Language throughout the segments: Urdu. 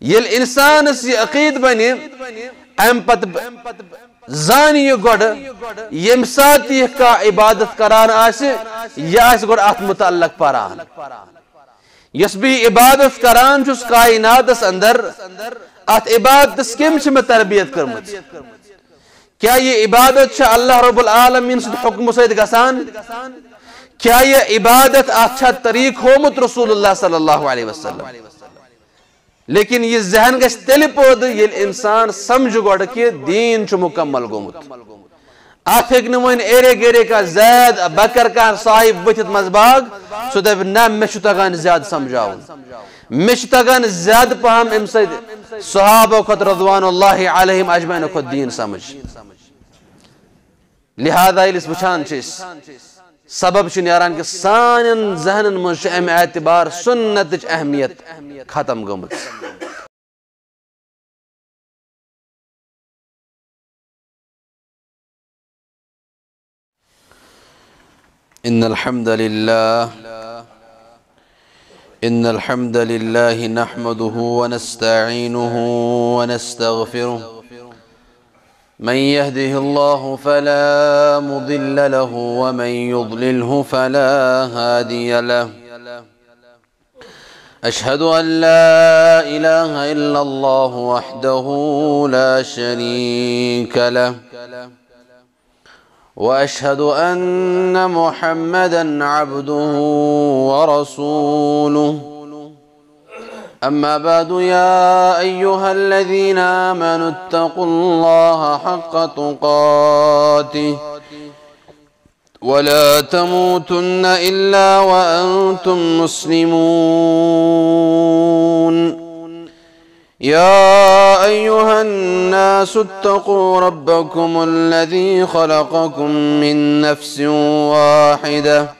یل انسانس یہ عقید بنی ام پت زانی یہ گوڑ یم سات یہ کا عبادت کران آسے یہ آس گوڑ ات متعلق پران۔ یس بھی عبادت کران چھس کائنات اندر ات عبادت کم چھ میں تربیت کرمت۔ کیا یہ عبادت چھ اللہ رب العالمین سد حکم سید گسان؟ کیا یہ عبادت اچھا طریق ہومت رسول اللہ صلی اللہ علیہ وسلم؟ لیکن یہ ذہن گھس تیل پود یل انسان سمجھ گوڑ کہ دین چھ مکمل گومت۔ ات ہیک ون ایرے گیرے کا زید، بکر کا صاحب بتت مزباغ، سو دب نہ مے چھ تگان زیاد سمجھاون مے چھ تگان زیاد پہم ام سید، صحابہ کھت رضوان اللہ علیہم اجمعین کھت دین سمجھ۔ لہذا یل اس وچھان چھ سبب نیران کہ سانن ذہنن من چھ ام اعتبار سنت اہمیت ختم گمت. إن الحمد لله إن الحمد لله نحمده ونستعينه ونستغفره من يهده الله فلا مضل له ومن يضلله فلا هادي له. أشهد أن لا إله إلا الله وحده لا شريك له. وأشهد أن محمدا عبده ورسوله. أما بعد يا أيها الذين آمنوا اتقوا الله حق تقاته ولا تموتن إلا وأنتم مسلمون. يا أيها الناس اتقوا ربكم الذي خلقكم من نفس واحدة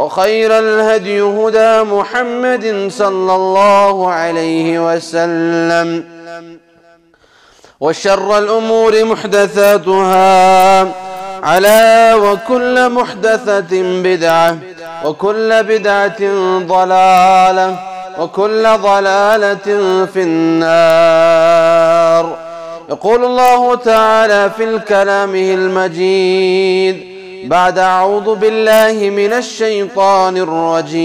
وخير الهدي هدى محمد صلى الله عليه وسلم. وشر الأمور محدثاتها. على وكل محدثة بدعة. وكل بدعة ضلالة. وكل ضلالة في النار. يقول الله تعالى في الكلامه المجيد بعد أعوذ بالله من الشيطان الرجيم.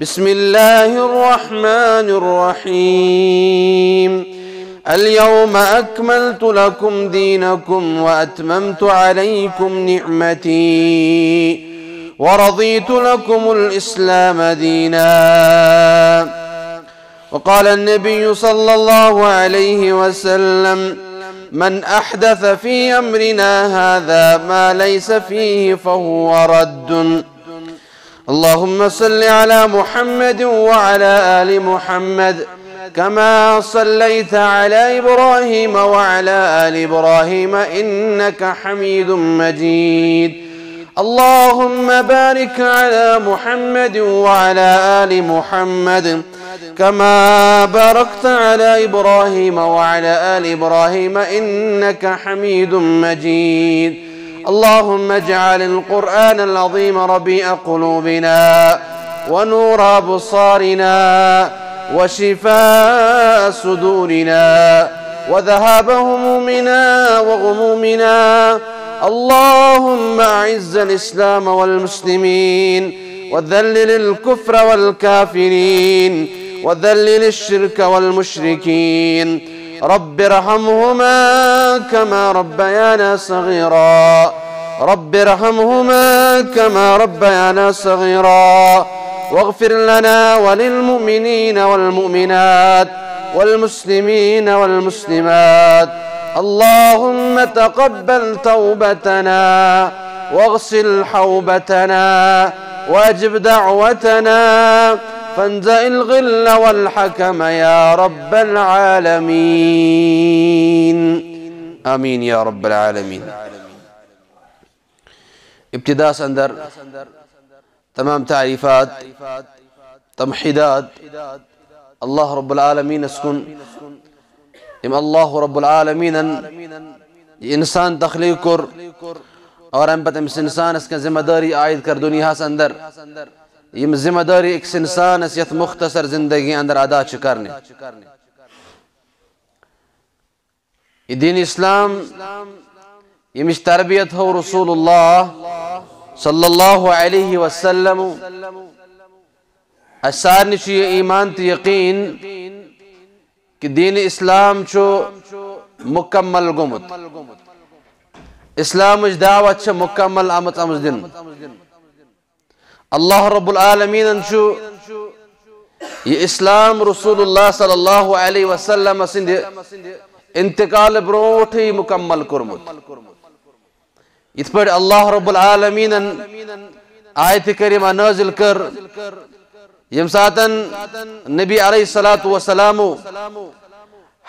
بسم الله الرحمن الرحيم. اليوم أكملت لكم دينكم وأتممت عليكم نعمتي ورضيت لكم الإسلام ديناً. وقال النبي صلى الله عليه وسلم من أحدث في أمرنا هذا ما ليس فيه فهو رد. اللهم صل على محمد وعلى آل محمد كما صليت على إبراهيم وعلى آل إبراهيم إنك حميد مجيد. اللهم بارك على محمد وعلى آل محمد كما باركت على إبراهيم وعلى آل إبراهيم إنك حميد مجيد. اللهم اجعل القرآن العظيم ربيع قلوبنا ونور أبصارنا وشفاء صدورنا وذهاب همومنا وغمومنا. اللهم أعز الإسلام والمسلمين وذلل الكفر والكافرين. وذلل الشرك والمشركين. رب ارحمهما كما ربيانا صغيرا. رب ارحمهما كما ربيانا صغيرا. واغفر لنا وللمؤمنين والمؤمنات والمسلمين والمسلمات. اللهم تقبل توبتنا واغسل حوبتنا واجب دعوتنا فانزع الغل والحكم يا رب العالمين. آمين يا رب العالمين. ابتداء اندر تمام تعریفات، تمحیدات، اللہ رب العالمین اسکن، ام اللہ رب العالمین انسان تخلیق کر، اور ام پتہ امس انسان اس کا ذمہ داری عائد کر دنیا اندر یم ذمہ داری اکس انسان اس یت مختصر زندگی اندر ادا چھ کرنے۔ یہ دین اسلام یمش تربیت ہو رسول اللہ صلی اللہ علیہ وسلم۔ اسارنی چھ یہ ایمان تو یقین کہ دین اسلام چھو مکمل گمت۔ اسلام دعوت چھ مکمل آمت امز دن۔ اللہ رب العالمین چھو یہ اسلام رسول اللہ صلی اللہ علیہ وسلم سند انتقال بروٹ ہی مکمل کرمت۔ ات پہ اللہ رب العالمین آیت کریمہ نازل کر۔ یم ساتن نبی علیہ الصلوۃ والسلام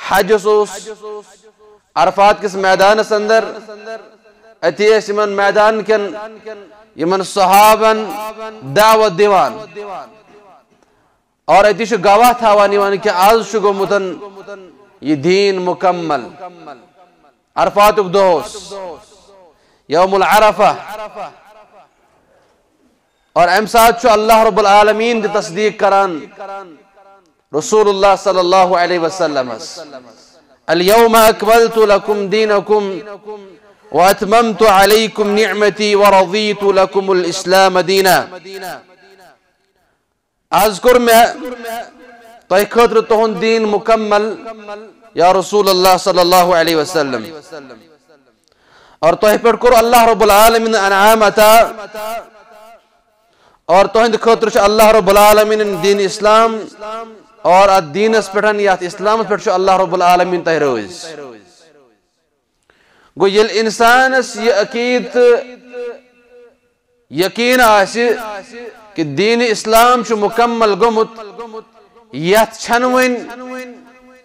حج سوس، عرفات کس میدان اندر اتی اس یمن میدان کن۔ یمن صحابن دعوت دیوان. اور اتی گواہ تھاوان یوان کہ آز چھ گومتن یہ دین مکمل. عرفات دہوس یوم العرفہ. اور ام ساتھ اللہ رب العالمین دی تصدیق کران رسول اللہ صلی اللہ علیہ وسلم اليوم اکملت لکم دینکم. واتممت علیکم نعمتی ورضیت لکم الاسلام دینا اذکر میں تو خطر تہن دین مکمل یا رسول اللہ صلی اللہ علیہ وسلم. اور تو پر کرو اللہ رب العالمین انعام عطا. اور تو ہند خطر اللہ رب العالمین دین اسلام. اور دین اس پٹھن یا اسلام اس پٹھ اللہ رب العالمین تہ روز. گو یل انسان اس یہ عقید یقین آسی کہ دین اسلام چھ مکمل گمت، یت چھنوین،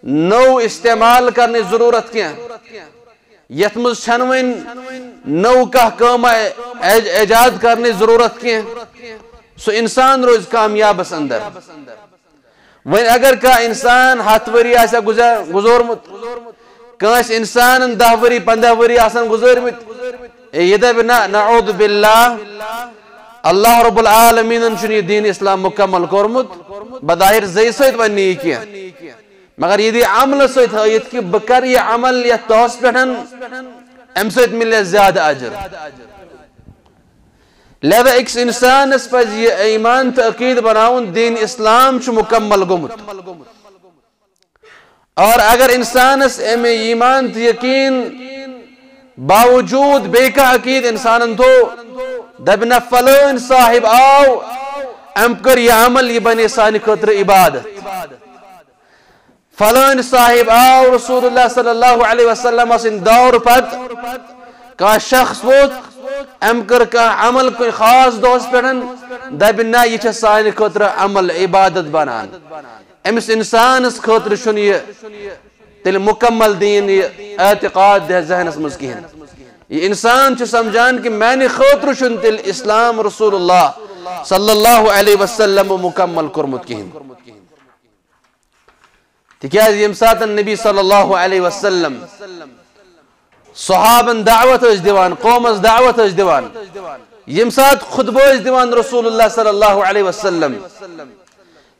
نو استعمال کرنے ضرورت کیا۔ یت مز چھنوین، نو کہ کام ایجاد کرنے ضرورت کی سو انسان روز کامیاب اس اندر۔ وین اگر کا انسان ہاتھ وری آسا گزورمت کانس انسان دہ وری پندہ وری آسان گزورمت یہ دب نعوذ باللہ. اللہ رب العالمین چن یہ دین اسلام مکمل کورمت بظاہر زی سویت ونی کیا مگر یہ عمل سویت ہائیت کہ بکر یہ عمل یہ توس پہن ام سویت ملے زیادہ عجر لہذا ایک انسان اس پر یہ ایمان تاقید بناؤن دین اسلام چھ مکمل گمت. اور اگر انسان اس ام ایمان یقین باوجود بے کا عقید انسان تو دبنا فلون صاحب آو، ام کر یہ عمل، یہ بنے سانی خطر عبادت۔ فلان صاحب آو رسول اللہ صلی اللہ علیہ وسلم سن دور پت، کا شخص ووت، ام کر کا عمل کوئی خاص دوست پڑھن دبنا یہ چھا سانی خطر عمل عبادت بنان۔ امس انسان خطر یہ؟ تل مکمل دین یہ اعتقاد دے ذہن اس یہ انسان چھ سمجھان کہ میں نے خطر شن تل اسلام رسول اللہ صلی اللہ علیہ وسلم مکمل کرمت کہن تکیاز یم سات نبی صلی اللہ علیہ وسلم۔ صحابن دعوت اج دیوان، قوم از دعوت اج دیوان۔ یم سات خطبہ اج دیوان رسول اللہ صلی اللہ علیہ وسلم۔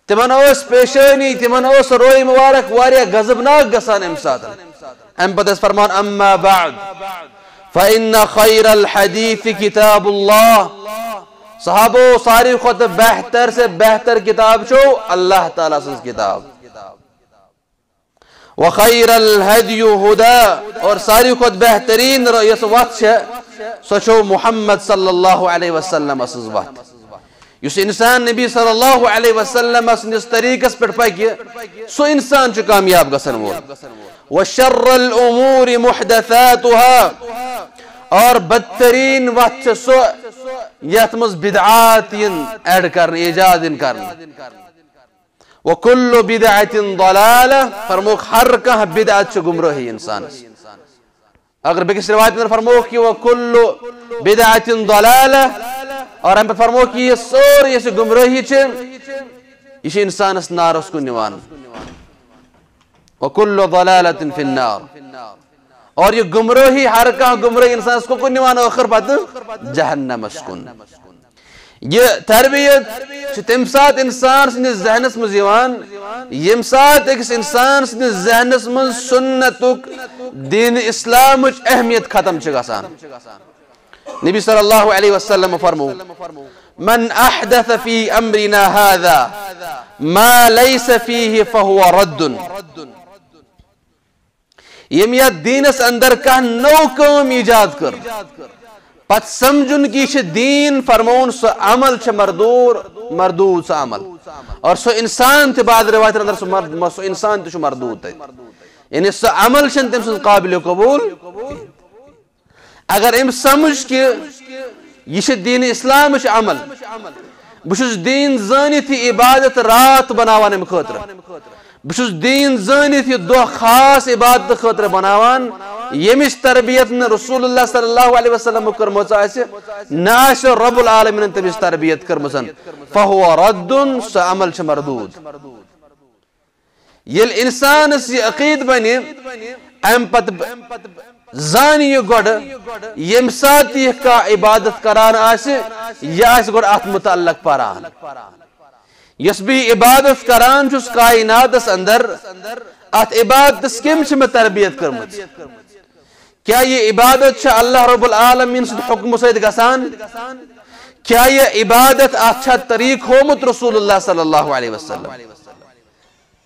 تمن پیشانی تمن اوس روی مبارک واریا غضبناک گسان ام سات ام پتس فرمان اما بعد فإن خير الحديث كتاب الله صحابو ساری خود بہتر سے بہتر کتاب چھو اللہ تعالیٰ سے کتاب وخیر الهدی هدا اور ساری خود بہترین یس وقت سو چھو محمد صلی اللہ علیہ وسلم اسز وقت یس انسان نبی صلی اللہ علیہ وسلم اسنس طریقس پہ پکہ سو انسان چھ کامیاب گسن وول۔ وشر الامور محدثاتها، اور بدترین وقت سو یت مز بدعات ایڈ کرن، ایجاد کرن۔ وكل بدعة ضلالة فرموك ہر کانٛہہ بدعت چھ گمراہی انسانس اگر بیکس روایت میں فرموک کہ وكل بدعة ضلالة اور ہم فرموک کہ یہ سور یہ گمراہی چھ یہ چھ انسانس نارس کو نوان۔ وكل ضلالة في النار۔ اور یہ گمراہی، ہر کانٛہہ گمراہی انسانس کو کو نوان آخر پتہ جہنم اس اسکن یہ تربیت تم سات انسان سندس ذہنس مز یم سات اکس انسان سندس ذہنس مز سنتک دین اسلام اہمیت ختم گسان نبی صلی اللہ علیہ وسلم فرمو من احدث فی امرنا هذا ما ليس فيه فهو رد. یم یا دینس اندر کا نو کام ایجاد کر۔ پت سمجھن کی چھ دین فرمون سو عمل چھ مردور مردود سو عمل۔ اور سو انسان تے بعد روایت اندر سو, مرد سو انسان تے چھ مردود تے۔ یعنی سو عمل چھ تم سو قابل قبول۔ اگر ام سمجھ کہ یہ دین اسلام عمل بشش دین زانی تھی عبادت رات بناوان ام خطر بہس دین زانت یہ دہ خاص عبادت خاطر بناوان۔ یمش تربیت نے رسول اللہ صلی اللہ علیہ وسلم کرمچ ناش رب العالمین تمس تربیت کرمسن فہو رد سہ عمل چھ مردود۔ یل انسان یہ عقید بنی ام پت زان یہ گوڑ یم سات یہ کا عبادت کران آسی یہ آس گوڑ ات متعلق پاران۔ یس بھی عبادت کران چھس کائنات اس اندر ات عبادت اس کم چھ میں تربیت کرمت۔ کیا یہ عبادت چھ اللہ رب العالمین سے حکم سید گسان؟ کیا یہ عبادت آت اچھا طریق ہومت رسول اللہ صلی اللہ علیہ وسلم؟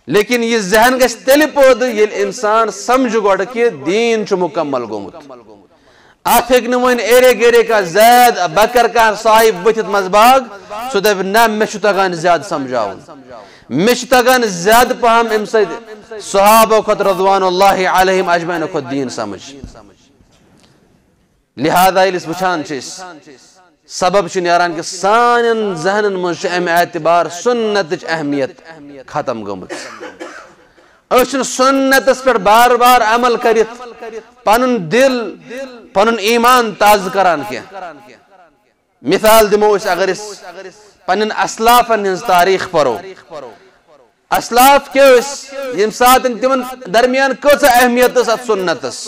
لیکن یہ ذہن گش تیلی پود یہ انسان سمجھ گوڑ کہ دین چھ مکمل گومت۔ ات ہیک ون ایرے گیرے کا زید بکر کا صاحب بتت مزباغ، سو دب نہ مے تگان زیاد سمجھاون۔ مے تگان زیاد پہم ام سید صحابہ کھت رضوان اللہ علیہم اجمعین کھت دین سمجھ۔ لہذا یلس وچھان چس سبب چھ نیران کہ سانن ذہنن من ام اعتبار سنت اہمیت ختم گمت اچھن سنتس پر بار بار عمل کرت پنن دل، پنن ایمان تاز کران کیا مثال دمو اس اگر اس پنن اسلافن ہنز تاریخ پرو۔ اسلاف کیا اس یم سات تمن درمیان کچھ اہمیت اس سنتس؟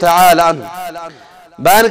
تعالى عنه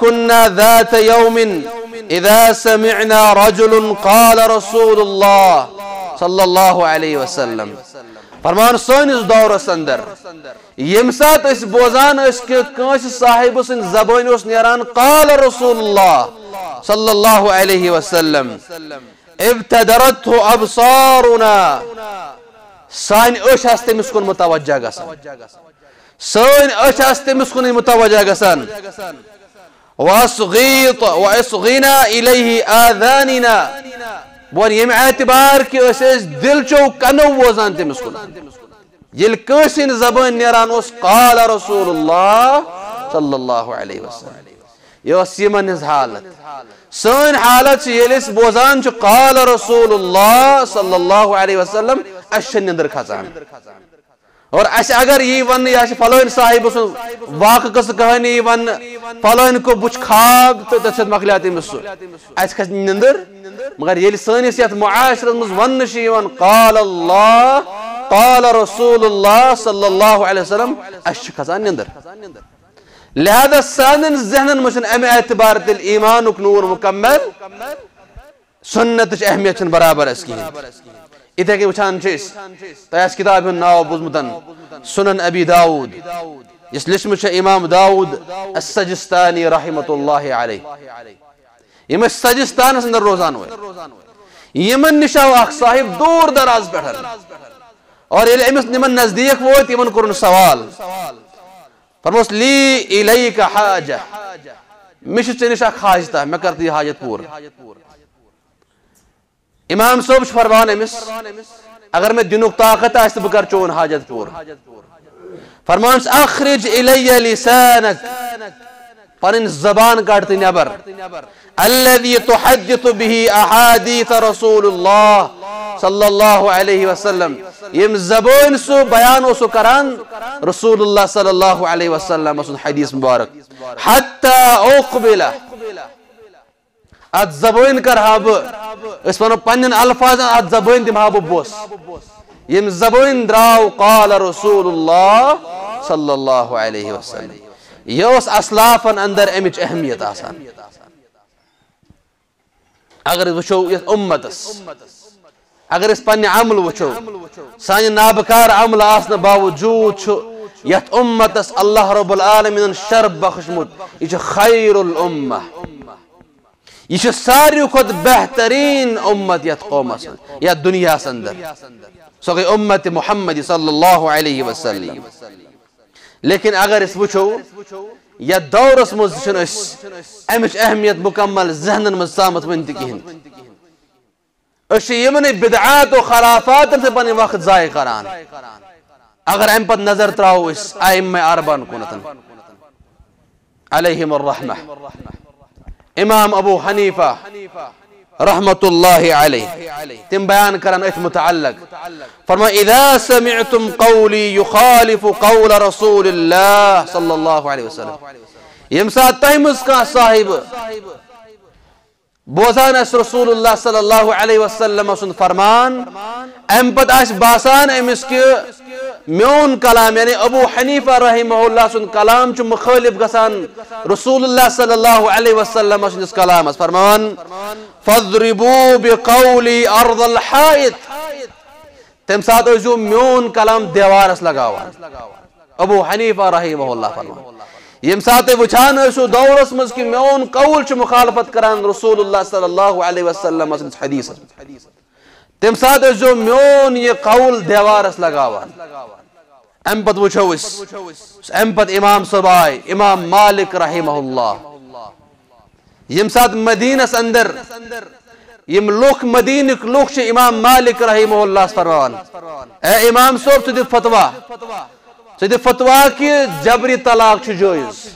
كنا ذات يوم إذا سمعنا رجل قال رسول الله صلى الله عليه وسلم فرمان سٲنِس دور سندر يمسات اس بوزان اس كوش صاحب سن سٕنٛدِ زبٲنۍ قال رسول الله صلى الله عليه وسلم ابتدرته ابصارنا سان اش ہست مسکن متوجہ گسان سان اش ہست مسکن متوجہ گسان واسغیط واسغینا الیہ آذاننا. بون یم اعتبار کہ اس دل چو کنو وزان تمس کن. یل کسن زبان نیران اس قال رسول اللہ صلی اللہ علیہ وسلم. یہ اس یمن حالت. سن حالت یل اس بوزان چھ قال رسول اللہ صلی اللہ علیہ وسلم اشن اندر کھسان اور اس اگر یہ ون یا فلوین صاحب سن واقع کس کہانی ون فلوین کو بچ کھاگ تو تسد مکلیاتی مسو اس کس نندر مگر یہ سنس یت معاشرت مز ون شیون قال اللہ قال رسول اللہ صلی اللہ علیہ وسلم اس کھسان نندر لہذا سانن ذہنن مشن ام اعتبار دل ایمانک نور مکمل سنتش اہمیت چھن برابر اس کی۔ اتھے کے وچھان چیس تیس کتاب ناو بزمتن، سنن ابی داود اس لشم چھ امام داود السجستانی رحمت اللہ علیہ۔ یہ میں سجستان سندر روزان ہوئے۔ یمن نشاو اخ صاحب دور دراز پٹھن اور یل امس نمن نزدیک ووت یمن کرن سوال۔ فرموس لی الیک حاجہ۔ مش ژے اخ حاجتہ مے کر حاجت پور۔ امام صوب فرمان امس اگر میں دنک طاقت آس بہ کر چون حاجت پور۔ فرمان اخرج الی لسانک۔ پن زبان کڑت نبر. الذي تحدث به احاديث رسول الله صلى الله عليه وسلم. یم زبان سو، بیان سو کران رسول الله صلى الله عليه وسلم. سن حدیث مبارک. حتى اقبل ات زبان کر ہاب اس ونو پنن الفاظ ات زبان دم ہاب بوس. یم زبان دراو قال رسول الله صلى الله عليه وسلم. یہ اس اسلافن اندر امچ اہمیت آسان۔ اگر وچو یس امتس اگر اس پنہ عمل وچو سان نابکار عمل آسن باوجود چھو، یت امتس اللہ رب العالمین شرب بخشمت یہ خیر الامہ۔ یہ ساری خود بہترین امت یت قوم یا دنیا سندر سو گئی امت محمد صلی اللہ علیہ وسلم۔ لیکن اگر اس وچو یا دورس مز امچ اہمیت مکمل ذہنن مز سامت ونت کہین اسی یمن بدعات و خرافات سے پنی وقت ضائع کران۔ اگر ام پت نظر تراو اس ائمہ اربان کنتن۔ علیہم الرحمہ۔ امام ابو حنیفہ۔ رحمت اللہ علیہ۔ تم بیان کرن ات متعلق۔ فرما، اذا سمعتم قولی یخالف قول رسول اللہ صلی اللہ علیہ وسلم. یم سات تہمز کا صاحب۔ بوزان اس رسول اللہ صلی اللہ علیہ وسلم سن فرمان۔ ام پت آش باسان امس کے میون کلام یعنی ابو حنیفہ رحمہ اللہ سن کلام چو مخالف گسان رسول اللہ صلی اللہ علیہ وسلم سن اس کلام اس، فرمان فضربو بقولی ارض الحائط۔ تم ساتھ جو میون کلام دیوار اس لگاوا ابو حنیفہ رحمہ اللہ فرمان۔ یم سات وچان اسو دورس مز کہ میون قول چ مخالفت کران رسول اللہ صلی اللہ علیہ وسلم اس حدیث۔ تم سات جو میون یہ قول دیوارس لگاوان ام پت وچھو اس ام پت امام صبائی امام مالک رحمہ اللہ یم سات مدینس اندر یم لوک مدینک لوک چھ امام مالک رحمہ اللہ فرمان اے امام صوب تو دیت فتوہ سید فتوا کی جبری طلاق چھ جویز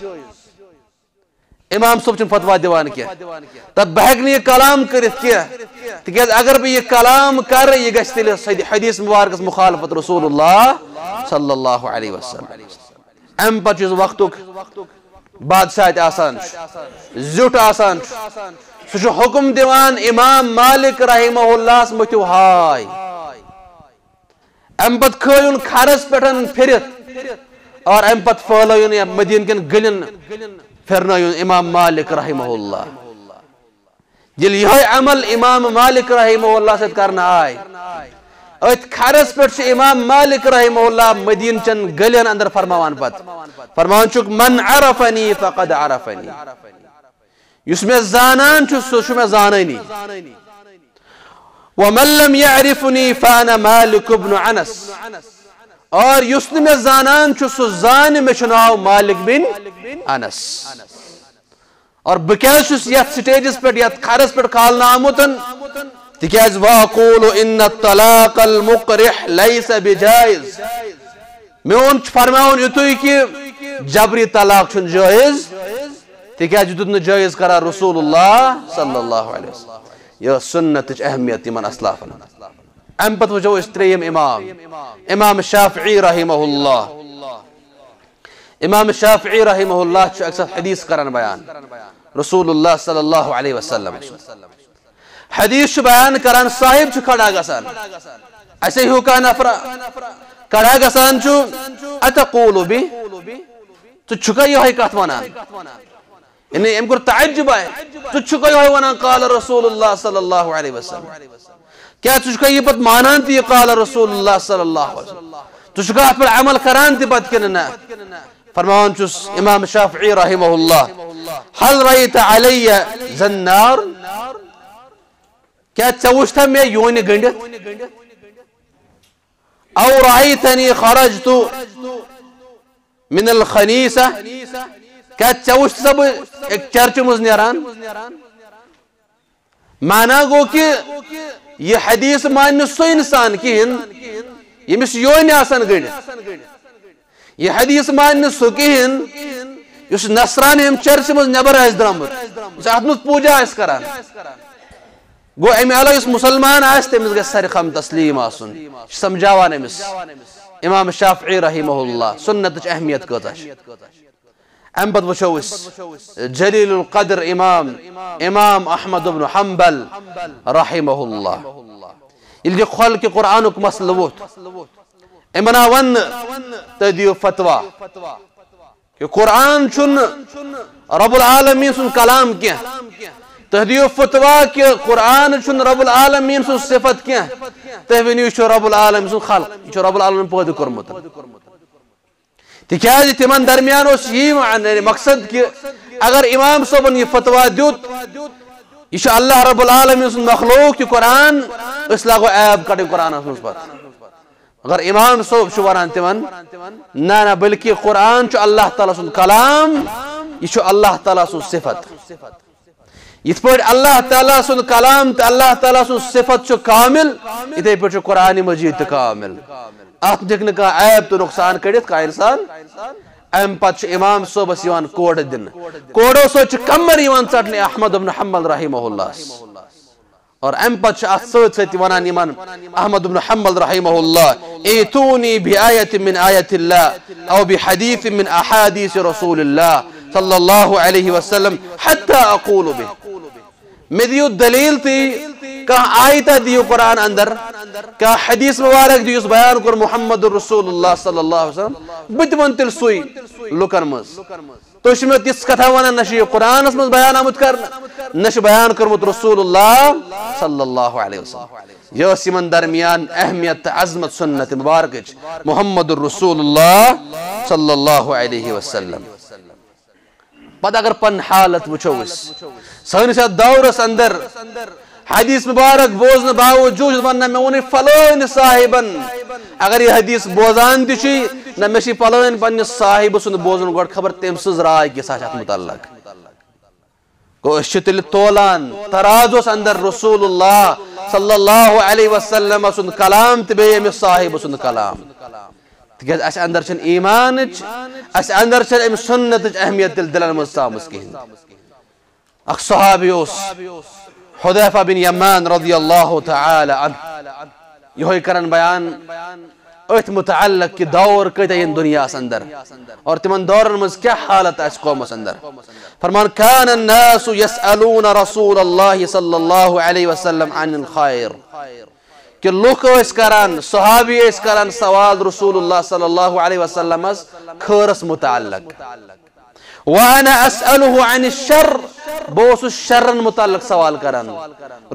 امام صاحب چھ فتوا دیوان کیا۔ تب بہک نے یہ کلام کرت کیا۔ تکیاز اگر بھی یہ کلام کر، یہ گشت تیل حدیث مبارک مخالفت رسول اللہ صلی اللہ علیہ وسلم۔ ام پر چیز وقتک بادشاہت آسان زیوٹ آسان سو حکم دیوان امام مالک رحمہ اللہ سمتو ہائی۔ ام پت کھویون کھارس پیٹھن پھرت اور ام پت پھلائن مدین کن گلن۔ پھرنائن امام مالک رحمہ اللہ جل یہ عمل امام مالک رحمہ اللہ سے کرنا آئے۔ ات کھرس پہ امام مالک رحمہ اللہ مدین چن گلین اندر فرماوان پت فرماوان چک، من عرفنی فقد عرفنی یس میں زانان چھو سو شو میں زانانی ومن لم يعرفني فانا مالك ابن عنس اور یس میں زانان چھو سو زان میں چناو مالک بن انس۔ اور بکیز چھس یت سٹیجز پر یت خرس پر کالنا آموتن تکیز واقولو ان الطلاق المقرح لیس بجائز۔ میں ان فرماؤن یتوی کی جبری طلاق چھن جائز۔ تکیز جدن جائز کرا رسول اللہ صلی اللہ علیہ وسلم۔ یہ سنت اہمیت یمن اسلافن ام پت وجو اس تریم امام امام شافعی رحمہ اللہ امام شافعی رحمہ اللہ چھ اکثر حدیث کرن بیان رسول اللہ صلی اللہ علیہ وسلم. حدیث چھ بیان کرن صاحب چھ کھڑا گسان ایسے ہی ہوکا نفرہ کھڑا گسان چھ اتقولو بھی تو چھکا یہ ہے کات ونان یعنی ام کر تعجب ہے. تو چھکا یہ ہے ونان قال رسول اللہ صلی اللہ علیہ وسلم. کیا چھکا یہ پت مانان تی قال رسول اللہ صلی اللہ علیہ وسلم۔ تو چھکا پر عمل کران تی پت کننا فرمان چس امام شافعی رحمہ اللہ۔ حل رأیت علی زنار؟ کیا ژےٚ مےٚ یونہِ گٔنڈِتھ او رأيتني خرجت من الخنيسة کیا ژےٚ وٕچھ سا بہٕ چرچہِ منٛز نیران مانا گو کہ یہ حدیث مان سو انسان کہین یمس یونہِ آسان گٔنڈِتھ یہ حدیث مان سو کہین اس نصران ہم چرچ مز نبر آس درامت اس ات مز پوجا آس کران۔ گو امہ علاوہ اس مسلمان آس تمس گژھِ سر خم تسلیم آسن۔ سمجھاوان امس امام شافعی رحمہ اللہ، سنتچ اہمیت کۭژاہ ام پتہٕ وٕچھو أسۍ جلیل القدر امام امام احمد بن حنبل رحمہ اللہ ییٚلہِ یہِ کھۄل کہِ قرآنُک مسلہٕ ووٚتھ أمۍ آو وننہٕ تُہۍ دِیِو فتوا کہ قرآن چھُنہٕ رب العالمیٖن سُنٛد کلام کینٛہہ تُہۍ دِیِو فتوا کہ قرآن چھُنہٕ رب العالمیٖن سُنٛد صفت کینٛہہ تُہۍ ؤنِو یہِ چھُ رب العالمیٖن سُنٛد خلق. یہِ چھُ رب العالمیٖن پٲدٕ کوٚرمُت تکیازِ تمن درمیان اس یہ یعنی مقصد کہ اگر امام صبن یہ فتوا دیت یہ اللہ رب العالمین سن مخلوق یہ قرآن، اس لاگو عیب کڑے قرآن اس پر اگر امام صوب ونان تمن، نہ نہ، بلکہ قرآن چھ اللہ تعالیٰ سن کلام، یہ اللہ تعالیٰ سن صفت۔ یت پہ اللہ تعالیٰ سن کلام تو اللہ تعالیٰ سن صفت چھ کامل اتھے پہ قرآن مجید کامل ات دکھ نہ عیب تو نقصان کڑت کا انسان؟ ام پت امام صوبس یوان کوڑ دن۔ کوڑو سو چھ کمر یوان ژٹنے احمد بن حنبل رحمہ اللہ اور ام پت ات سوت سوت ونان یمن احمد بن حنبل رحمہ اللہ ایتونی بآیت من آیت اللہ او بحدیث من احادیث رسول اللہ صلی اللہ علیہ وسلم حتی اقول به میں دیو دلیل تھی، کہاں آیتا دیو قرآن اندر؟ کہاں حدیث مبارک دیو اس بیان کر محمد رسول اللہ صلی اللہ علیہ وسلم بت من تل سوئی، لکن مز تو اس میں تیس کتھا وانا نشی قرآن اس مز بیان آمد کرنا۔ نش بیان کرمت رسول اللہ صلی اللہ علیہ وسلم۔ یہ سیمن درمیان اہمیت، عظمت، سنت مبارک محمد رسول اللہ صلی اللہ علیہ وسلم۔ پتہ اگر پن حالت وچھو اس۔ سنس دورس اندر حدیث مبارک بوزن باوجود وننا میں ونی فلون صاحبن اگر یہ حدیث بوزان تھی نہ میں فلون پنس صاحب سن بوزن گوڑ خبر تم سز رائے کس ات متعلق۔ گو اس تیل تولان ترازوس اندر رسول اللہ صلی اللہ علیہ وسلم سن کلام تبی صاحب سن کلام۔ تکیاز اس اندر چن ایمان اس اندر چن ام سنت اہمیت دل دلن مستامس کہین اخ صحابی اس حدیفہ بن یمان رضی اللہ تعالی عنہ یہ کرن بیان ات متعلق کی دور کتا ان دنیا اندر اور تمن دور مز کیا حالت اس قوم اندر فرمان کان الناس يسألون رسول اللہ صلی اللہ علیہ وسلم عن الخير کہ لوک اس کران صحابی اس کران سوال رسول اللہ صلی اللہ علیہ وسلم از خیرس متعلق۔ وانا اسألہ عن الشر، بوس الشر متعلق سوال کران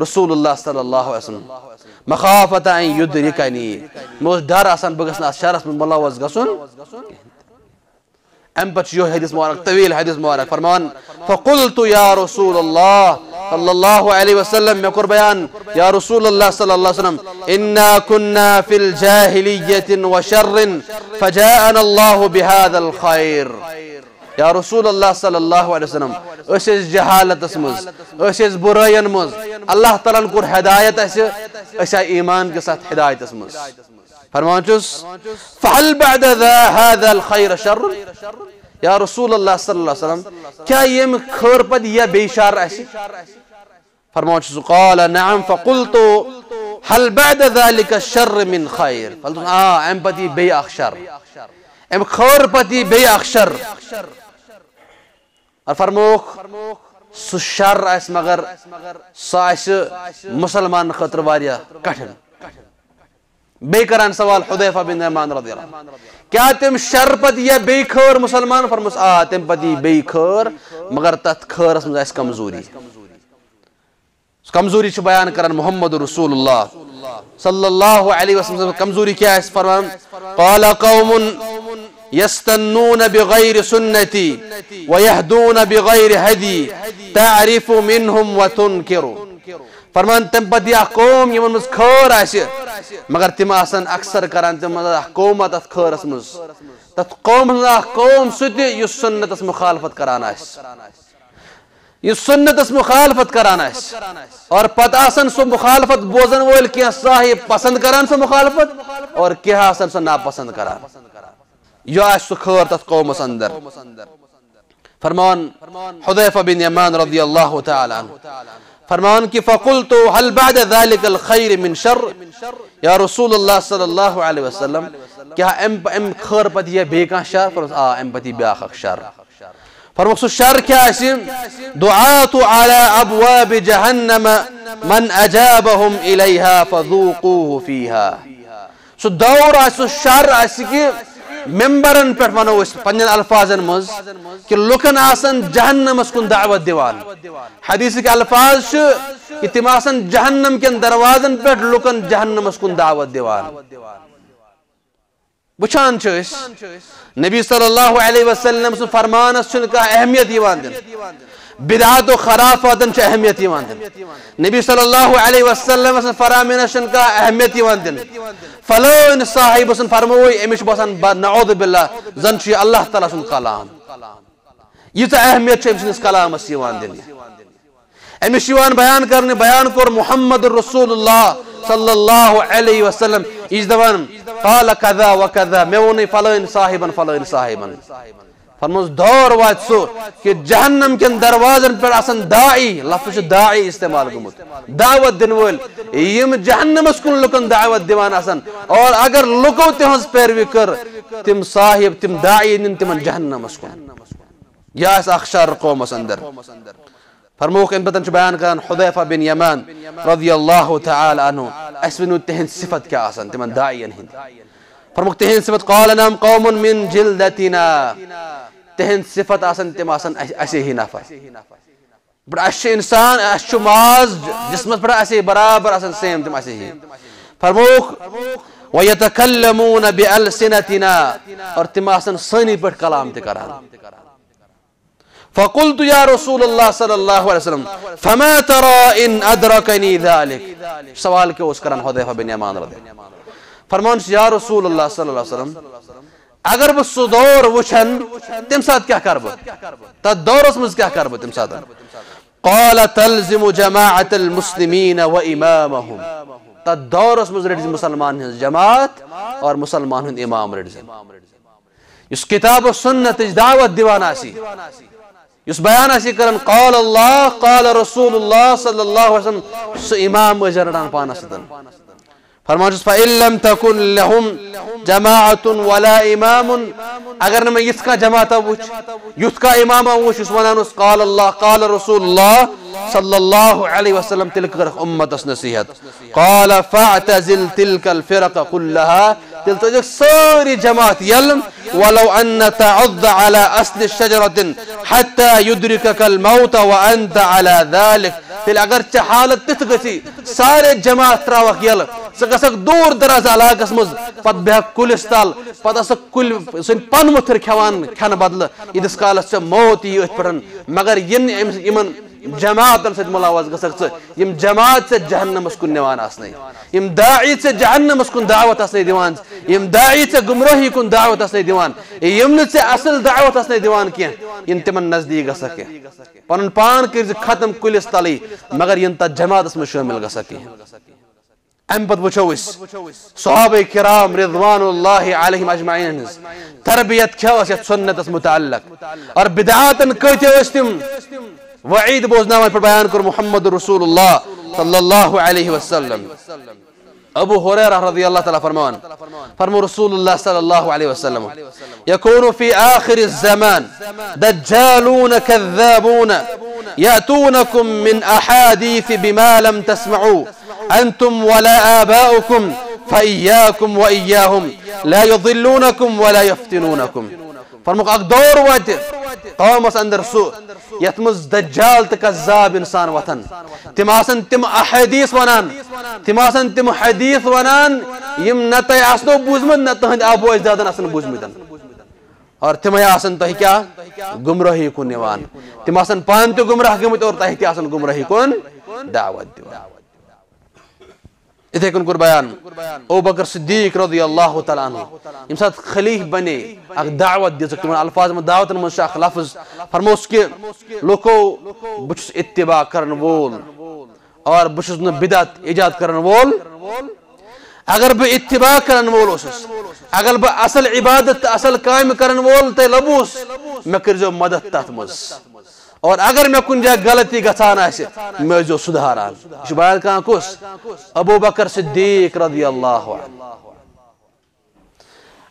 رسول اللہ صلی اللہ علیہ وسلم، مخافت ان یدرکنی۔ موس ڈر آسان بگسنا شرس من ملوز گسن۔ ام پچ جو حدیث مبارک طویل حدیث مبارک فرمان فقلت یا رسول اللہ صلی اللہ علیہ وسلم میں کر بیان یا رسول اللہ صلی اللہ علیہ وسلم إنا كنا فی الجاہلیت وشر فجاءنا اللہ بهذا الخیر یا رسول اللہ صلی اللہ علیہ وسلم اس اس جہالت اسمز اس اس برائین مز. اللہ تعالیٰ کر ہدایت اس اس ایمان کے ساتھ ہدایت اسمز فرمان چس فعل بعد ذا هذا الخير شر. یا رسول اللہ صلی اللہ علیہ وسلم، کیا یہ خیر پد یا بے شر اس فرمان چس قال نعم، فقلت هل بعد ذلك الشر من خير؟ قلت اه ام پتی بے اخشر ام خیر پتی بے اخشر اور فرموک، سو شر اس مگر سو اس مسلمان خطر واریا کٹھن. بے کران سوال حدیفہ بن امان رضی اللہ کیا تم شر پت یا بے خور مسلمان؟ فرموس، آ، تم پتی بے خور مگر تت خور اس مزا اس کمزوری۔ کمزوری چھ بیان کران محمد رسول اللہ صلی اللہ علیہ وسلم۔ کمزوری کیا ہے فرمان؟ قال قوم يستنون بغير سنتي ويهدون بغير هدي تعرف منهم وتنكر فرمان، تم پتہ یہ قوم یمن مز خیر مگر تم آسان اکثر کران تم قومت ات خیرس مز۔ تت قوم ہنز قوم سہ تہ یس سنتس مخالفت کران آس یہ سنتس مخالفت کران آس اور پتہ آسان سو مخالفت بوزن ول کی صاحب پسند کران سو مخالفت، اور کی آسان سو ناپسند کران۔ یہ آس سو خیر تت قومس اندر۔ فرمان حذیفہ بن یمان رضی اللہ تعالی عنہ۔ فرمان کی فقلت هل بعد ذلك الخير من شر؟ یا رسول اللہ صلی اللہ علیہ وسلم، کیا ام ام خیر پتی یہ بے کان شر فرمس آ ام پتی بے بیاخ شر۔ فرمس شر کیا اسی دعات على ابواب جہنم، من اجابهم الیها فذوقوه فيها سو دور اس شر اس کی ممبرن پہ ونو اس پنن الفاظن مز، کہ لکن آسن جہنمس کن دعوت دیوان حدیث کے الفاظ کہ تم آسن جہنم کن دروازن پہ لکن جہنمس کن دعوت دیوان وچان نبی صلی اللہ علیہ وسلم سن فرمانس چن کا اہمیت یوان دن بدعات و خرافاتن چھ اہمیت یوان دن نبی صلی اللہ علیہ وسلم سن فرامینشن کا اہمیت یوان دن فلون صاحب سن فرموئی امش بسان نعوذ باللہ، زن چھ اللہ تعالی سن کلام. یہ تا اہمیت چھ امس کلام اس یوان دن امش یوان بیان کرنے، بیان کر محمد رسول اللہ صلی اللہ علیہ وسلم. اس دوان، قال کذا و کذا میونی فلون صاحبن فلون صاحبن. فرموز دور وات سو کہ جہنم کن دروازن پر آسن دائی، لفظ دائی استعمال گمت۔ دعوت دن ول یم جہنم اسکن لکن دعوت دیوان آسن۔ اور اگر لکو تہنز پیروی کر، تم صاحب، تم دائی نن، تمن جہنم اسکن۔ یا اس اخشار قوم اس اندر۔ فرموک ان بدن بیان کرن، حذیفہ بن یمان رضی اللہ تعالی عنہ اسونو تہن صفت کیا آسن، تمن دائی ہند۔ فرموک تہن صفت، قال نام قوم من جلدتنا۔ تہن صفت آسن، تم آسن اسے ہی نفر بڑا اش انسان اش ماز، جسمت بڑا اسے برابر آسن، سیم تم اسے ہی۔ فرموک، وَيَتَكَلَّمُونَ بِأَلْسِنَتِنَا۔ اور تم آسن سنی پر کلام تے کران فقلت يا رسول الله صلى الله عليه وسلم، فما ترى ان ادركني ذلك؟ سوال کے اس کرن حذیفہ بن یمان رضی فرمان یا رسول اللہ صلی اللہ علیہ وسلم اگر بہ سو دور وچھن تم سات کیا کرب تت دورس مز کیا کرب تم سات قال تلزم جماعة المسلمين وإمامهم۔ تت دورس مز رڈز مسلمان ہن جماعت اور مسلمان ہن امام رڈز اس کتاب و سنت دعوت دیوان آسی اس بیان اسی کرن، قال اللہ قال رسول اللہ صلی اللہ علیہ وسلم سو امام وزردان پانا ستن فرماجس فإن لم تكن لهم جماعة ولا إمام. أجر نما يسكا جماعة وش يسكا إمام وش يسوانانوس قال الله قال رسول الله صلى الله عليه وسلم تلك غرق أمة نصيحة. قال فاعتزل تلك الفرق كلها تلتجك سوري جماعة يلم ولو أن تعض على أصل الشجرة حتى يدركك الموت وأنت على ذلك. تل أجر حالة تتغسي ساري جماعة تراوك يلم. تراوک دور دراز علاقس مز پت بہک کلس تل پت اسک کل سن پن متر کھوان کھن بدل یدس کالس چه موت یہ پرن مگر ین یمن جماعت سے ملاوز گسک یم جماعت سے جہنم اس کن نوان آسنے۔ یم داعی سے جہنم اس کن دعوت آسنے دیوان یم داعی سے گمراہی کن دعوت آسنے دیوان یم سے اصل دعوت آسنے دیوان کیا ین تمن نزدیک گسکے پنن پان کرز ختم کلس تلی مگر ین تا جماعت اس میں شامل گسکے أنبض بوشوس صحابة كرام رضوان الله عليهم أجمعين. تربية كواس سنة متعلق. اور بدعات كويت وستم وعيد بوزنا پر بیان کر محمد رسول الله صلى الله عليه وسلم. أبو هريرة رضي الله تعالى فرمان. فرمو رسول الله صلى الله عليه وسلم. يكون في آخر الزمان دجالون كذابون. يأتونكم من أحاديث بما لم تسمعوا. أنتم ولا آباؤكم فإياكم وإياهم. لا يضلونكم ولا يفتنونكم. فرمق أقدور واتف قوم اندر سوء يتمز دجال تكذاب إنسان وطن. تماسن تم أحاديث ونان. تماسن تم حديث ونان. يم نتي بوزمد بوزمن نتهند أبو اجدادن أصنو بوزمدن. اور تم آسن تہ کیا؟ گمراہی کن نوان۔ تم آسن پان تو گمراہ گمت اور تہ تہ آسن گمراہی کن دعوت دیوان۔ اتھے کن کر بیان او بکر صدیق رضی اللہ تعالیٰ عنہ۔ یم سات خلیف بنے اک دعوت دیزک تمہیں الفاظ میں دعوت میں شاخ لفظ۔ فرموس کہ لوکو بچس اتباع کرن وول۔ اور بچس نہ بدعت ایجاد کرن وول۔ اگر بہ اتباع کرن وول اوسس اگر بہ اصل عبادت اصل کام کرن وول تے لبوس، میں کرزو مدد تات مز۔ اور اگر میں کن جائے غلطی گھان آسے میں جو سدھاران یہ بیان کہاں کس؟ ابو بکر صدیق رضی اللہ عنہ۔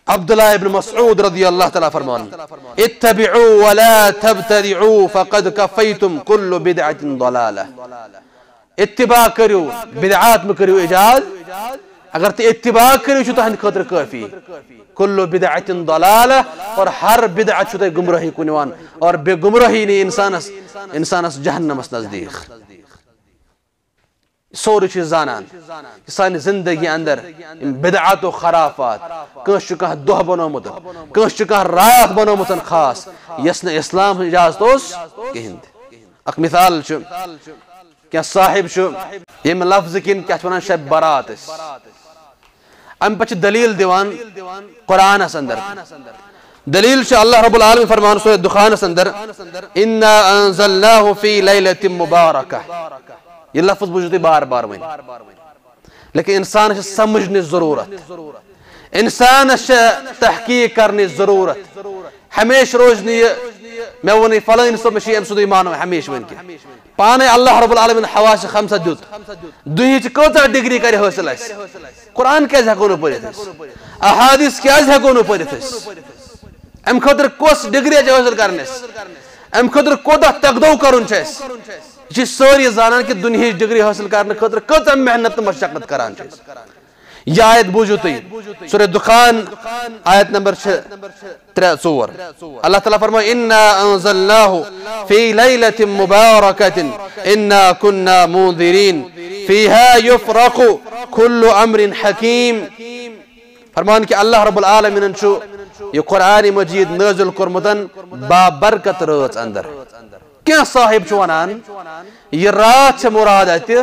عبداللہ ابن مسعود رضی اللہ تعالیٰ فرمان۔ اتبعوا ولا تبتدعوا فقد کفیتم کل بدعت ضلالہ اتباع کریو، بدعات میں کریو اجاد اگر تے اتباع کریو چھو تہند خطر کافی۔ کلو بدعت ضلالہ اور ہر بدعت چھو تے گمراہی کنوان اور بے گمراہی نہیں انسانس انسانس جہنمس نزدیک۔ سوری چیز زانان۔ سانی زندگی اندر بدعات و خرافات۔ کنس چکا دہ بنومتن کنس چکا رات بنومتن خاص۔ یسن اسلام اجازت اس کہند اک مثال چھو۔ کیا صاحب چھو یم لفظ کن کیا اچھا چھونا شب برات اس ام پچھ دلیل دیوان قرآن اس اندر۔ دلیل شاہ اللہ رب العالمین فرمان سورة دخان اس اندر۔ اِنَّا أَنزَلْنَاهُ فِي لَيْلَةٍ مُبَارَكَةٍ یہ لفظ بجھتے بار بار میں۔ لیکن انسان ہے سمجھنے ضرورت۔ انسان ہے تحقیق کرنے ضرورت۔ ہمیش روزنی یہ میں وہ نہیں فلان سب میں شیئم سدو ایمان ہمیش ون کے۔ پانے اللہ رب العالمین حواس خمسہ دیت دوہی چھ کوتا ڈگری کرے حاصل ہے قرآن کیا ہیکو نو پڑھت احادیث کیا ہیکو نو پڑھت ام خاطر کس اچھا ڈگری حاصل کرنے ام خاطر کوتا تقدو کرن چھس یہ سوری زانان کہ دنیا ڈگری حاصل کرنے خاطر کتا محنت مشقت کران چھس یہ آیت بوجھو تی سورہ دخان آیت نمبر ترے ژور اللہ تعالیٰ فرمائے انا انزلناه فی لیلت مبارکت انا کننا منذرین فیہا یفرق کل أمر حکیم فرمان کہ اللہ رب العالمین چھو یہ قرآن مجید نازل کرمتن با برکت رات اندر کیا صاحب چھو ونان یہ رات مراد آتی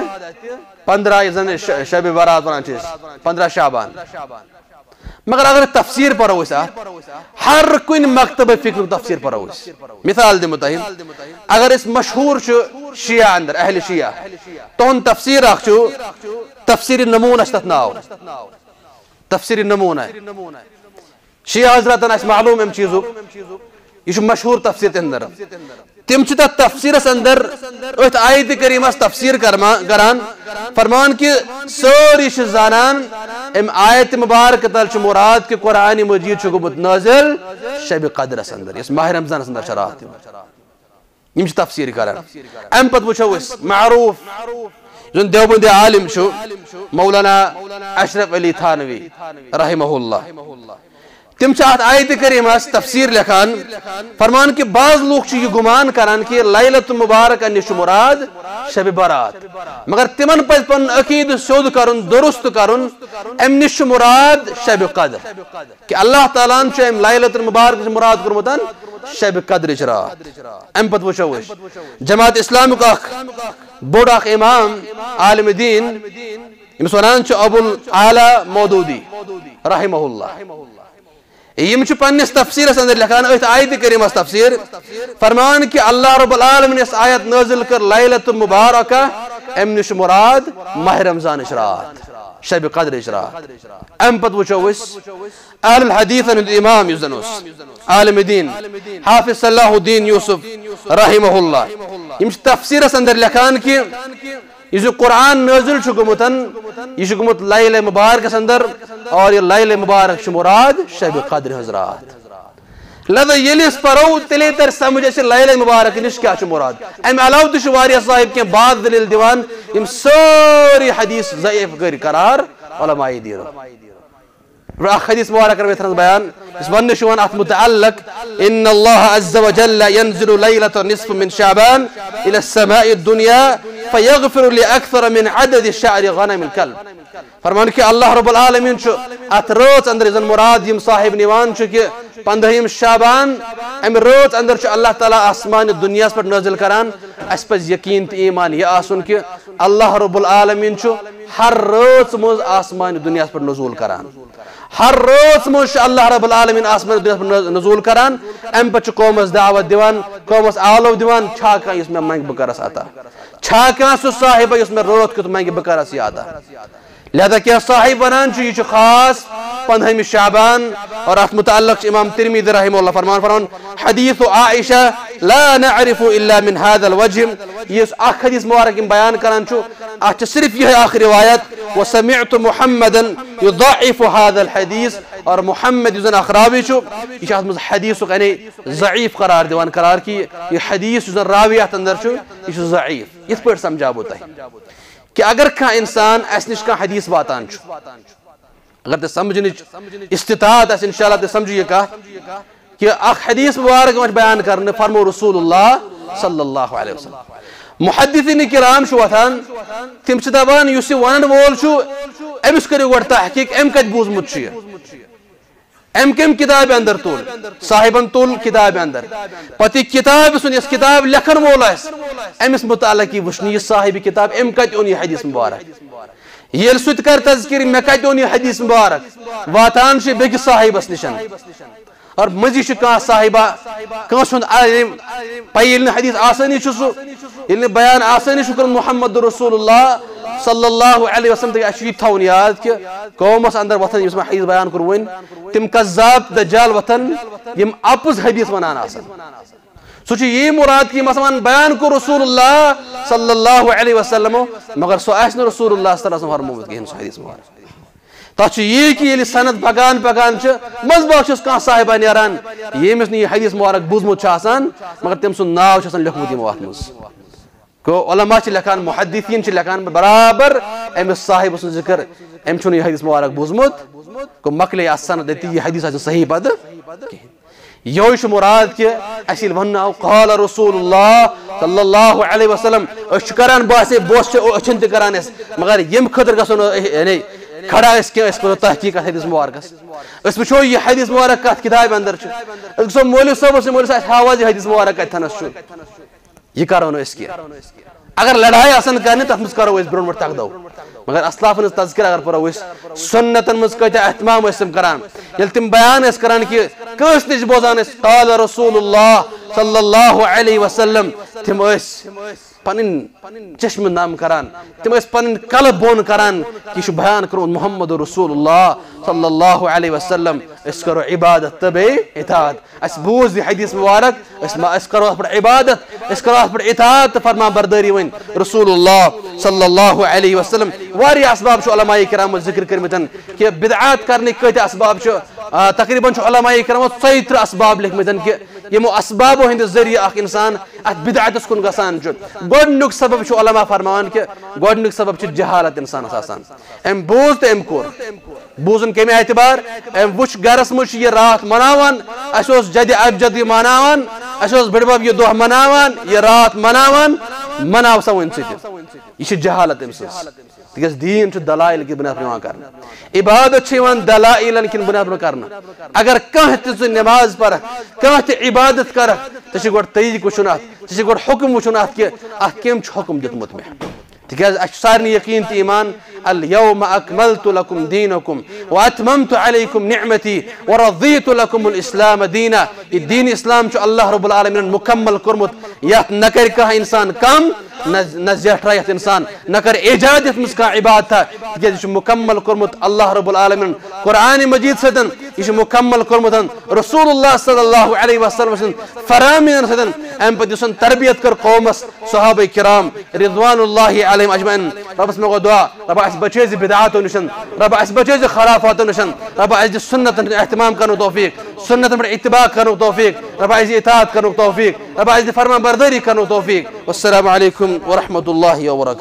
پندرہ زن شب برات ونان چیز، پندرہ شعبان۔ مگر اگر تفسیر پر ہوئی سا ہر کوئی مکتب فکر تفسیر پر ہوئی مثال دی متہم اگر اس مشہور چھو شیعہ اندر، اہل شیعہ، تو ان تفسیر رکھ چھو تفسیر نمون اشتت ناو تفسیر نمون ہے شیعہ حضرتن اس معلوم ام چیزو۔ یہ مشہور تفسیر اندر۔ تم چھتا تفسیر اندر، اوہت آیت کریم اس تفسیر کران، فرمان کہ سوری شزانان ام آیت مبارک تل مراد کہ قرآن مجید چھو نازل، شب قدر اندر، اس ماہ رمضان اندر شراحت یم تفسیر کران ام پت وچھو اس، معروف۔ جن دیوبند عالم شو مولانا اشرف علی تھانوی، رحمہ اللہ۔ تم آیت کریم اس تفسیر لکھان، فرمان کہ بعض لوگ یہ گمان کران کہ لیلت مبارک انش مراد شب برات مگر تمن پز پن عقید سود کرن، درست کرن ام نش مراد شب قدر۔ کہ اللہ تعالیٰ چھو ام لیلت مبارک مراد کرمتن شب قدر رات ام پت وچھو جماعت اسلام کا بوڑ اخ امام عالم دین یم سنان چھو ابو العالی مودودی، رحمہ اللہ۔ یم چھ پنس تفسیر اندر لکھان ات آیت کریم اس تفسیر فرمان کہ اللہ رب العالمین اس آیت نازل کر لیلت مبارکہ ام نش مراد ماہ رمضان اشرات شب قدر اشرات ام پت وچو اس اہل الحدیث ان امام یزنوس عالم دین حافظ صلاح الدین یوسف رحمہ اللہ یم تفسیر اندر لکھان کہ یہ قرآن نازل گمتن یہ گمت لیل مبارک اندر اور یہ لیل مبارک مراد شب قدر حضرات لذا یلی اس پرو تلی تر سمجھ اسے لیل مبارک نش کیا چھ مراد ام علاوہ تش واریا صاحب کے بعد دلیل دیوان یم سوری حدیث ضعیف گر قرار علماء دین راح حديث مبارك روي ترنز بيان اسمه شوان ات متعلق ان الله عز وجل ينزل ليلة نصف من شعبان الى السماء الدنيا فيغفر لأكثر من عدد الشعر غنم الكلب. فرمان کہ اللہ رب العالمین چھو ات روز اندر ازن مراد یم صاحب نیوان چھو کہ پندہیم شابان ام روز اندر چھو اللہ تعالیٰ آسمان دنیا پر نازل کران، اس پر یقین تی ایمان یہ آسن کہ اللہ رب العالمین چھو ہر روز مز آسمان دنیا پر نزول کران۔ ہر روز مز اللہ رب العالمین آسمان دنیا نزول کران ام پہ قومس دعوت دیوان، قومس آلو دیوان چھا کان اس میں منگ بکرس آتا۔ چھا کان سو صاحبہ اس میں روت کت منگ بکرس یادا۔ لہذا کیا صاحب ونان چھو یہ خاص پندہم شعبان اور ات متعلق امام ترمیدی رحمہ اللہ فرمان فرمان، حدیث عائشہ، لا نعرف الا من هذا الوجه۔ یہ اخ حدیث مبارک بیان کران چھو ات صرف یہ آخر روایت۔ وسمعت محمدا يضعف هذا الحديث۔ اور محمد یزن اخراوی چھو یہ ات حدیث یعنی ضعیف قرار دیوان قرار کی، یہ حدیث یزن راویات اندر چھو یہ ضعیف۔ اس پر سمجھا ہوتا ہے۔ کہ اگر کھا انسان اس نش کا حدیث واتان چھو۔ اگر تے سمجھنی استطاعت اس انشاءاللہ تے سمجھئے کہا کہ اخ حدیث مبارک مجھ بیان کرنے فرمو رسول اللہ صلی اللہ علیہ وسلم۔ محدثین کرام شو وطن تم چھ دبان یوسی ونن وول شو امس کریو گوڑ تحقیق ام کت بوزمت چھ ام کم کتاب اندر تول صاحبن تول کتاب اندر پتی کتاب سن اس کتاب لکھن وول اس امس متعلقی وشنی صاحب کتاب ام کت اونی حدیث مبارک یل سوت کر تذکر میں کت اونی حدیث مبارک واتان چھ بیک صاحب اس اور مزی چھ کان صاحبہ کان سن پیل حدیث آسانی چھ سو یل بیان آسانی چھ کر محمد رسول اللہ صلی اللہ علیہ وسلم تک اشی تھاون یاد کہ قومس اندر وطن یس میں حدیث بیان کر ون تم کذاب دجال وطن یم اپز حدیث ونان آسن سو چھ یہ مراد کی مثلا بیان کو رسول اللہ صلی اللہ علیہ وسلم مگر سو آسن رسول اللہ صلی اللہ علیہ وسلم فرموت کہ سو حدیث مبارک تہ یہ کہ یل سند پکان پکان مزبا چھس کان صاحبہ نیران یمس نہ حدیث مبارک بوزمت آسان مگر تم سن ناو چھ آسان لیکھمت یمو اتھ مز کو علماء چھ لکھان محدثین چھ لکھان برابر امس صاحب سن ذکر ام چھن یہ حدیث مبارک بوزمت کو مکلے آسان دتی یہ حدیث آسان صحیح بد یہ مراد کہ اسی ون قال رسول اللہ صلی اللہ علیہ وسلم اس کران باسے بوس چھ اچھن تہ کران اس مگر یم خطر گسن یعنی کھڑا اس کے اس کو تحقیق حدیث مبارک اس وچھو یہ حدیث مبارک کتاب اندر چھ اس مولوی صاحب سے مولوی صاحب حواز حدیث مبارک کت تھنس چھ یہ کرو نو اس کی اگر لڑائی آسان کرنے تک مز کرو اس برون تک دو مگر اسلاف نز تذکر اگر پرو اس سنتن مز کتہ اہتمام اسم کران۔ یل تم بیان اس کران کہ کس نش بوزان اس؟ قال رسول اللہ صلی اللہ علیہ وسلم، تم اس۔ پن چشم نام کران، تم اس پن قلب بون کران کہ بیان کرو محمد رسول اللہ صلی اللہ علیہ وسلم، اس کرو عبادت تبے اطاعت، اس بوز دی حدیث مبارک، اس ما اس کرو پر عبادت، اس کرو پر اطاعت فرما برداری وین، رسول اللہ صلی اللہ علیہ وسلم، واری اسباب شو علماء کرام ذکر کرمتن، کہ بدعات کرنے کتے اسباب شو تقریباً شو علماء کرام سیتر اسباب لکھمتن، کہ یمو اسبابو ہند ذریعہ اخ انسان ات بدعتس کن گسان چھ گۄڈنیُک سبب چھُ علماء فرماوان کہ گۄڈنیُک سبب چھ جہالت انسان آسان ام بوز تہٕ ام کور۔ بوزن کمہِ اعتبار؟ ام وٕچھ گرس منٛز یہ رات مناوان اسہِ اوس جدِ ابجد مناوان اسہِ اوس یہ یہِ مناوان یہ رات مناوان مناو سا ون ژٕ یہ چھِ جہالت أمۍ سٕنٛز تِکیٛازِ دیٖن چھُ دلایل کہِ بُنیاد پٮ۪ٹھ یِوان کرنہٕ عبادت چھِ یِوان دلایلن کِنۍ بُنیاد پٮ۪ٹھ کرنہٕ اگر کانٛہہ تہِ ژٕ نٮ۪ماز پرکھ کانٛہہ تہِ عبادت کرکھ ژےٚ چھِ گۄڈٕ طریٖقہٕ وٕچھُن اَتھ ژےٚ چھِ گۄڈٕ حُکم وٕچھُن اَتھ کہِ اَتھ کٔمۍ چھُ حُکم دیُتمُت مےٚ سارنٕے یقیٖن تہِ ایٖمان اليوم أكملت لكم دينكم وأتممت عليكم نعمتي ورضيت لكم الإسلام دينا. الدين إسلام شو الله رب العالمين مكمل كرمت. يات نكر إنسان كم؟ نزيح رايت إنسان. نكر إيجاد يتمس كان عبادة تكيز يش مكمل كرمت الله رب العالمين. قرآن مجيد سدن. يش مكمل كرمت رسول الله صلى الله عليه وسلم فرامين سدن. أم بد يسن تربية كر قومس. صحابة كرام. رضوان الله عليهم أجمعين. رب اسمه دعا رب عس بجيز بدعاته نشن. رب عس بجيز خرافاته نشن. رب عس سنة اهتمام كانوا توفيق. سنة من اتباع كانوا توفيق. رب عس إطاعت كانوا توفيق. رب عس فرما برداري كانوا توفيق. والسلام عليكم ورحمة الله وبركاته.